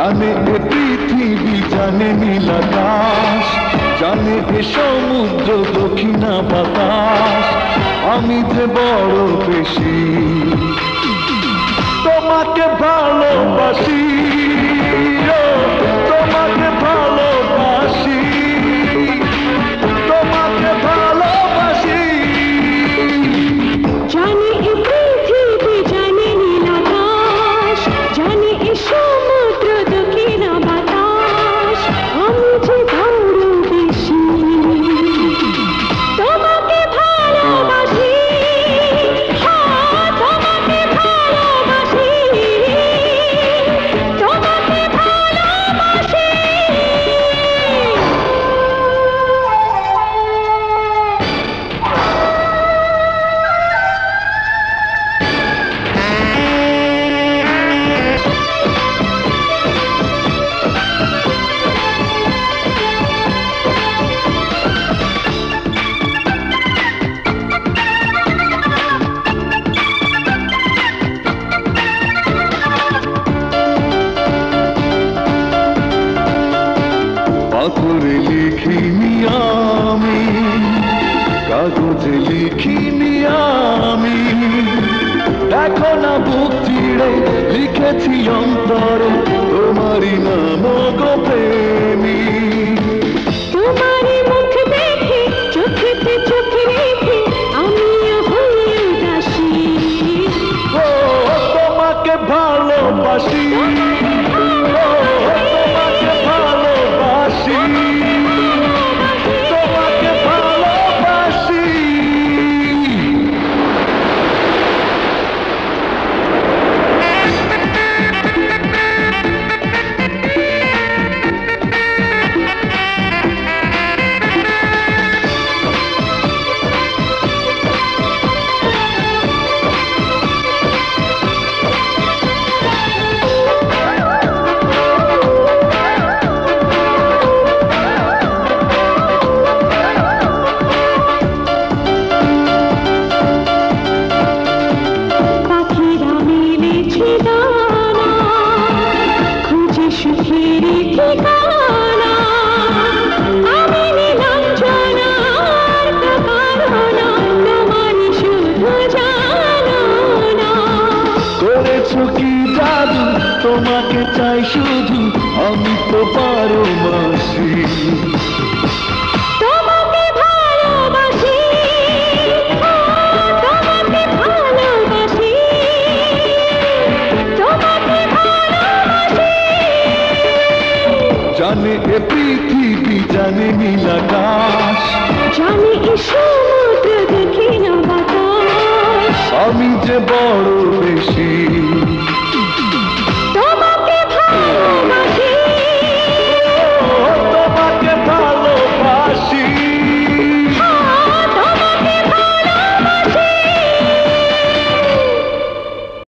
জানে এ পৃথিবী, জানে নীলাকাশ জানে এ সমুদ্র, দক্ষিণা বাতাস। আমি যে বড় বেশি, তোমাকে ভালোবাসি। পাথরে লিখিনি আমি কাগজে লিখিনি আমি দেখো না বুক চিড়ে লিখেছি অন্তরে তোমারই নাম গো প্রেমী। তোমারই মুখ দেখে চোখেতে চোখ রেখে আমিও উদাসী ও তোমাকে ভালোবাসি। কি জাদু? তোমাকে চাই শুধু আমি তো পারো মাসি পৃথিবী নীল আকাশ। জানি এই সমুদ্র দেখি না বাতাস। আমি যে বড়